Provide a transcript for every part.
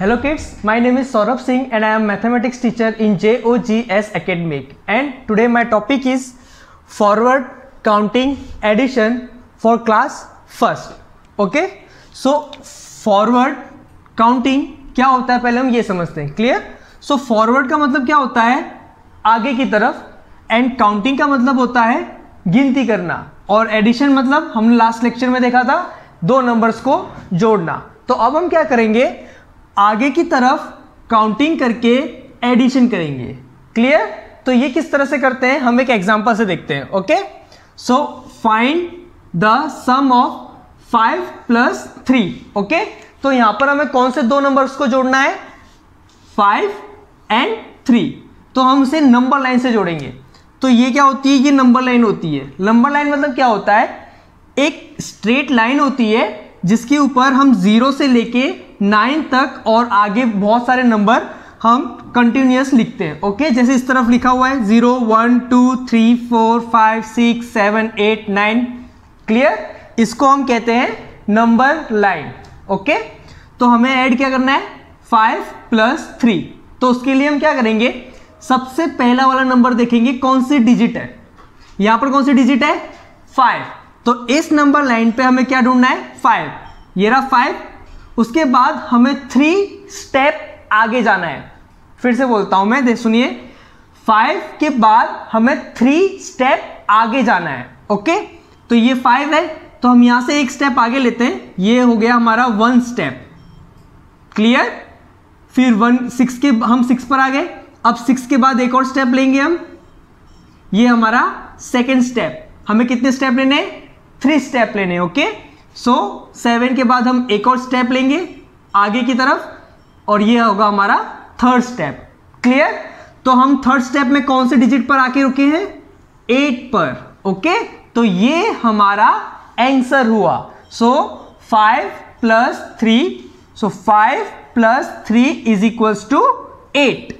Hello kids my name is Saurabh Singh and I am mathematics teacher in J O G S academic and today my topic is forward counting addition for class first okay so forward counting क्या होता है? पहले हम ये समझते हैं. Clear so forward का मतलब क्या होता है? आगे की तरफ़. एंड काउंटिंग का मतलब होता है गिनती करना. और एडिशन मतलब हमने लास्ट लेक्चर में देखा था, दो नंबर्स को जोड़ना. तो अब हम क्या करेंगे? आगे की तरफ़ काउंटिंग करके एडिशन करेंगे। क्लियर तो ये किस तरह से करते हैं? हम एक एग्जांपल से देखते हैं okay so find the sum of five plus three okay तो यहाँ पर हमें कौन से दो नंबर्स को जोड़ना है? फाइव एंड थ्री तो हम उसे नंबर लाइन से जोड़ेंगे। तो ये क्या होती है? ये नंबर लाइन होती है। नंबर लाइन मतलब क्या होता है? एक स्ट्रेट लाइन होती है, जिसके ऊपर हम ज़ीरो से लेके नाइन तक और आगे बहुत सारे नंबर हम कंटिन्यूस लिखते हैं ओके जैसे इस तरफ़ लिखा हुआ है zero one two three four five six seven eight nine clear इसको हम कहते हैं नंबर लाइन ओके तो हमें ऐड क्या करना है? फाइव प्लस थ्री तो उसके लिए हम क्या करेंगे? सबसे पहला वाला नंबर देखेंगे, कौन सी डिजिट है? यहाँ पर कौन सी डिजिट है? फाइव तो इस नंबर लाइन पे हमें क्या ढूंढना है? फाइव ये रहा फाइव उसके बाद हमें थ्री स्टेप आगे जाना है। फिर से बोलता हूँ मैं सुनिए। फाइव के बाद हमें थ्री स्टेप आगे जाना है ओके तो ये फाइव है तो हम यहाँ से एक स्टेप आगे लेते हैं। ये हो गया हमारा वन स्टेप क्लियर फिर वन सिक्स के, हम सिक्स पर आ गए। अब सिक्स के बाद एक और स्टेप लेंगे हम। ये हमारा सेकेंड स्टेप हमें कितने स्टेप लेने थ्री स्टेप लेने ओके सो so, सेवन के बाद हम एक और स्टेप लेंगे आगे की तरफ़ और ये होगा हमारा थर्ड स्टेप क्लियर तो हम थर्ड स्टेप में कौन से डिजिट पर आके रुके हैं? एट पर ओके तो ये हमारा आंसर हुआ. So five plus three so five plus three is equals to eight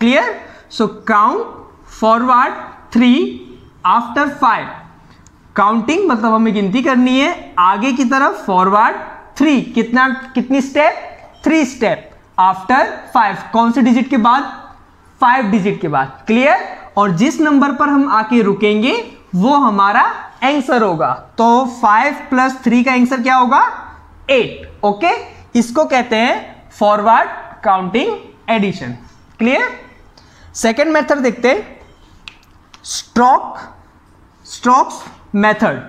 clear so count forward three after five counting मतलब हमें गिनती करनी है, आगे की तरफ़ फॉरवर्ड थ्री कितना, कितनी step three step after five कौन से डिजिट के बाद? फाइव डिजिट के बाद. क्लियर और जिस नंबर पर हम आके रुकेंगे, वो हमारा आंसर होगा. तो फाइव प्लस थ्री का आंसर क्या होगा? एट ओके इसको कहते हैं forward counting addition clear second method देखते हैं. Stroke strokes method.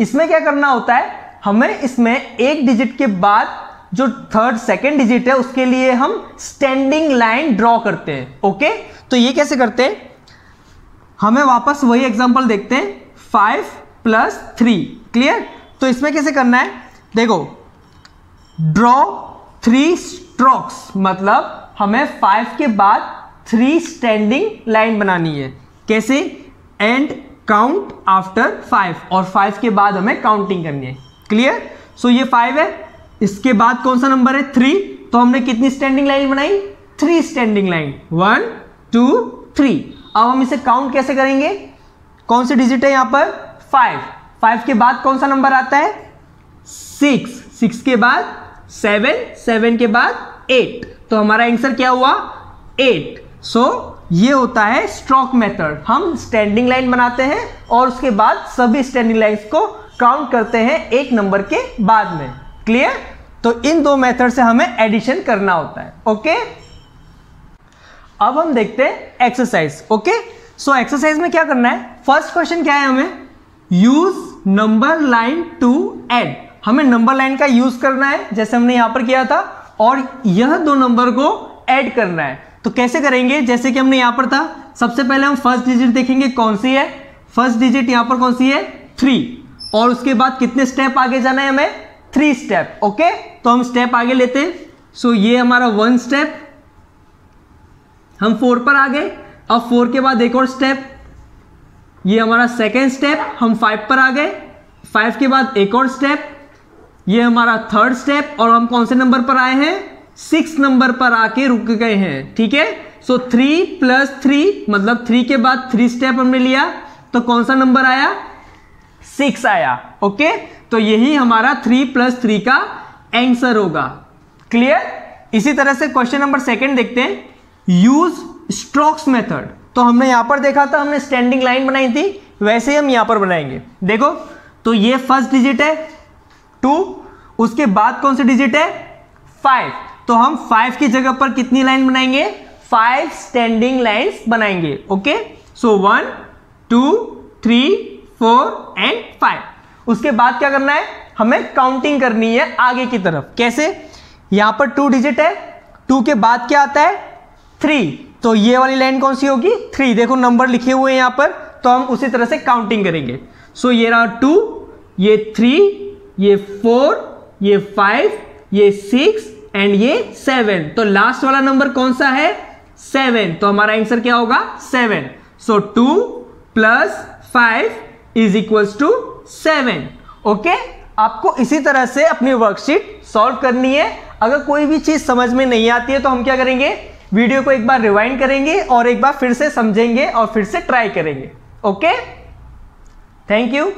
इसमें क्या करना होता है? हमें इसमें एक डिजिट के बाद जो थर्ड सेकेंड डिजिट है, उसके लिए हम स्टैंडिंग लाइन ड्रॉ करते हैं ओके तो ये कैसे करते हैं? हमें वापस वही एग्जांपल देखते हैं फाइव प्लस थ्री क्लियर तो इसमें कैसे करना है? देखो ड्रॉ थ्री स्ट्रोक्स मतलब हमें फाइव के बाद थ्री स्टैंडिंग लाइन बनानी है। कैसे? एंड काउंट आफ्टर फाइव और फाइव के बाद हमें काउंटिंग करनी है. क्लियर सो so, ये फाइव है. इसके बाद कौन सा नंबर है? थ्री तो हमने कितनी स्टैंडिंग लाइन बनाई? Three standing line one two three अब हम इसे काउंट कैसे करेंगे? कौन सी डिजिट है यहाँ पर? फाइव फाइव के बाद कौन सा नंबर आता है? सिक्स सिक्स के बाद सेवन सेवन के बाद एट तो हमारा आंसर क्या हुआ? एट सो so, ये होता है स्ट्रोक मेथड। हम स्टैंडिंग लाइन बनाते हैं और उसके बाद सभी स्टैंडिंग लाइंस को काउंट करते हैं एक नंबर के बाद में। क्लियर तो इन दो मेथड से हमें एडिशन करना होता है ओके अब हम देखते हैं एक्सरसाइज ओके सो एक्सरसाइज में क्या करना है? फ़र्स्ट क्वेश्चन क्या है हमें? Use number line to add हमें नंबर लाइन का यूज़ करना है, जैसे हमने यहाँ पर किया था, और यह दो नंबर को ऐड करना है। तो कैसे करेंगे? जैसे कि हमने यहाँ पर था, सबसे पहले हम फ़र्स्ट डिजिट देखेंगे कौन सी है। फ़र्स्ट डिजिट यहाँ पर कौन सी है? थ्री और उसके बाद कितने स्टेप आगे जाना है हमें? थ्री स्टेप ओके तो हम स्टेप आगे लेते हैं। सो ये हमारा वन स्टेप हम फोर पर आ गए। अब फोर के बाद एक और स्टेप ये हमारा सेकेंड स्टेप हम फाइव पर आ गए। फाइव के बाद एक और स्टेप ये हमारा थर्ड स्टेप और हम कौन से नंबर पर आए हैं? सिक्स नंबर पर आके रुक गए हैं, ठीक है? सो थ्री प्लस थ्री मतलब थ्री के बाद थ्री स्टेप हमने लिया तो कौन सा नंबर आया? सिक्स आया ओके तो यही हमारा थ्री प्लस थ्री का आंसर होगा। क्लियर इसी तरह से क्वेश्चन नंबर सेकंड देखते हैं। यूज़ स्ट्रोक्स मेथड तो हमने यहाँ पर देखा था, हमने स्टैंडिंग लाइन बनाई थी, वैसे हम यहाँ पर बनाएँगे। देखो तो ये फ़र्स्ट डिजिट है टू उसके बाद कौन सी डिजिट है? फाइव तो हम फाइव की जगह पर कितनी लाइन बनाएँगे? फाइव स्टैंडिंग लाइंस बनाएँगे okay so one two three four and five उसके बाद क्या करना है? हमें काउंटिंग करनी है आगे की तरफ़। कैसे? यहाँ पर टू डिजिट है। टू के बाद क्या आता है? थ्री तो ये वाली लाइन कौन सी होगी? थ्री देखो नंबर लिखे हुए हैं यहाँ पर तो हम उसी तरह से काउंटिंग करेंगे। सो so, ये रहा टू ये थ्री ये फोर ये फाइव ये सिक्स एंड ये सेवन तो लास्ट वाला नंबर कौन सा है? सेवन तो हमारा आंसर क्या होगा? Seven so two plus five is equals to seven okay आपको इसी तरह से अपनी वर्कशीट सॉल्व करनी है। अगर कोई भी चीज़ समझ में नहीं आती है तो हम क्या करेंगे? वीडियो को एक बार रिवाइंड करेंगे और एक बार फिर से समझेंगे और फिर से ट्राई करेंगे। Okay thank you